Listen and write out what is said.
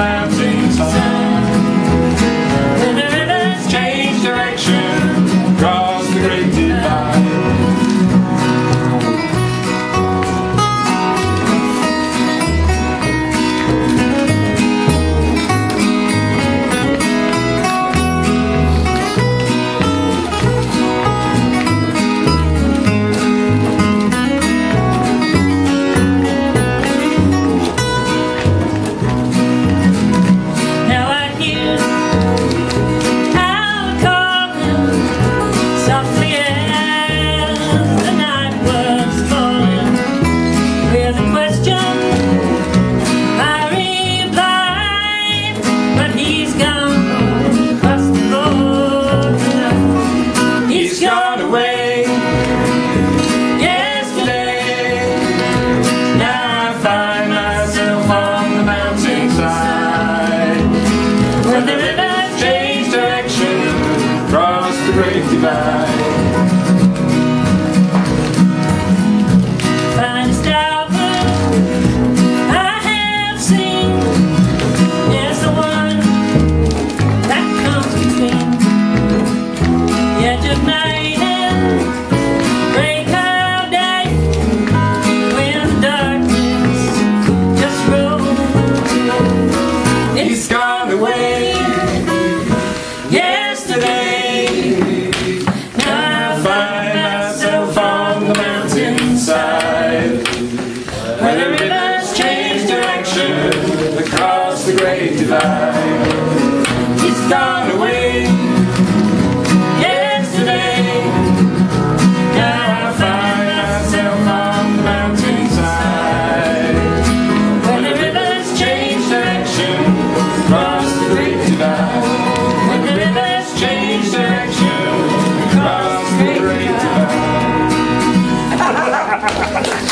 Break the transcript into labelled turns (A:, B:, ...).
A: collapsing where the rivers change direction across the great divide. Ha!